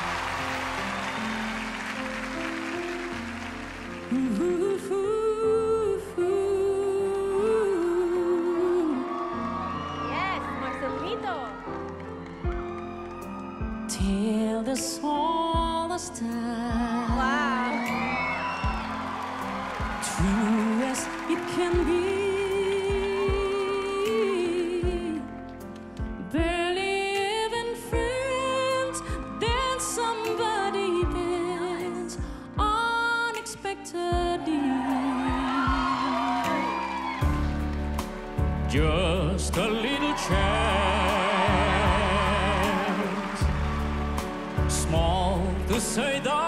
Yes, Marcelito. Till the smallest time. Wow. True Just a little chance, small to say the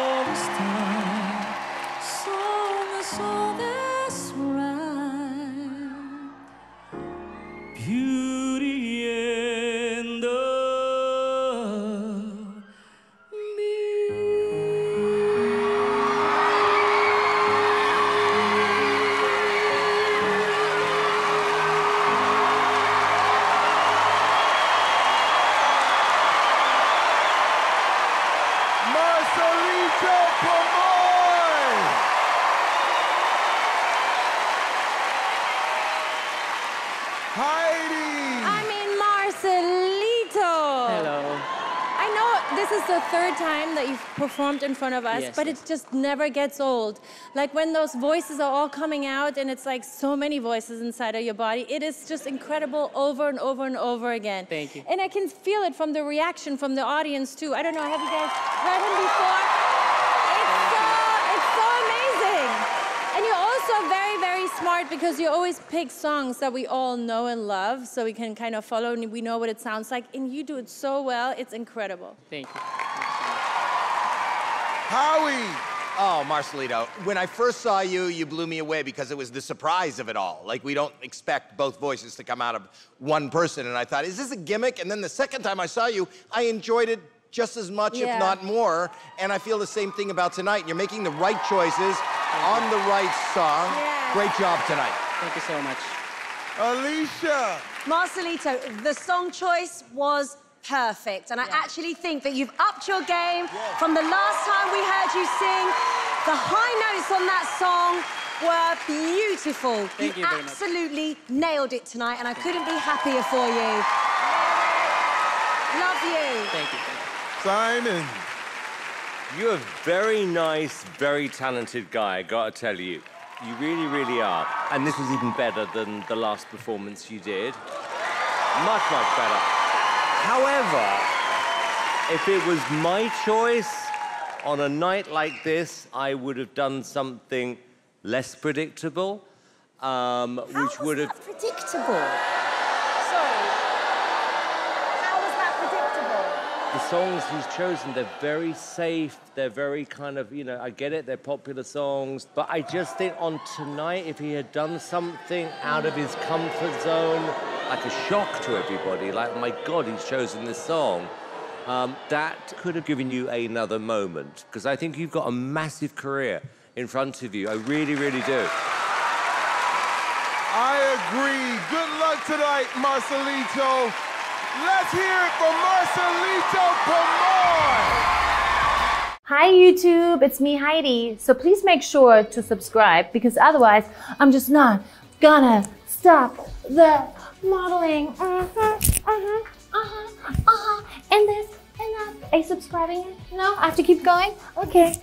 this time, Marcelito Pomoy! Heidi! This is the third time that you've performed in front of us, Yes, but yes. it just never gets old. Like when those voices are all coming out and it's like so many voices inside of your body, it is just incredible over and over and over again. Thank you. And I can feel it from the reaction from the audience too. I don't know, have you guys heard him before? It's so, it's so amazing. And you're also very smart because you always pick songs that we all know and love so we can kind of follow and we know what it sounds like. And you do it so well, it's incredible. Thank you. Howie! Oh, Marcelito, when I first saw you, you blew me away because it was the surprise of it all. Like, we don't expect both voices to come out of one person. And I thought, is this a gimmick? And then the second time I saw you, I enjoyed it just as much, Yeah. if not more. And I feel the same thing about tonight. You're making the right choices on the right song. Yeah. Great job tonight. Thank you so much. Alesha! Marcelito, the song choice was perfect. And I actually think that you've upped your game from the last time we heard you sing. The high notes on that song were beautiful. Thank you very much. absolutely nailed it tonight, and I couldn't be happier for you. Love you. Thank you. Thank you. Simon! You're a very nice, very talented guy, I gotta tell you. You really, really are. And this was even better than the last performance you did. Much, much better. However, if it was my choice on a night like this, I would have done something less predictable, um, How which would have. predictable? Sorry. How was that predictable? the songs he's chosen, they're very safe. They're very kind of, you know, I get it, they're popular songs. But I just think on tonight, if he had done something out of his comfort zone, like a shock to everybody, like, my God, he's chosen this song, um, that could have given you another moment. Because I think you've got a massive career in front of you. I really, really do. I agree. Good luck tonight, Marcelito. Let's hear it for Marcelito Pomoy! Hi YouTube, it's me Heidi. So please make sure to subscribe because otherwise I'm just not gonna stop the modeling. Uh-huh, uh-huh, uh-huh, uh-huh. And this and that. Are you subscribing? No? I have to keep going? Okay.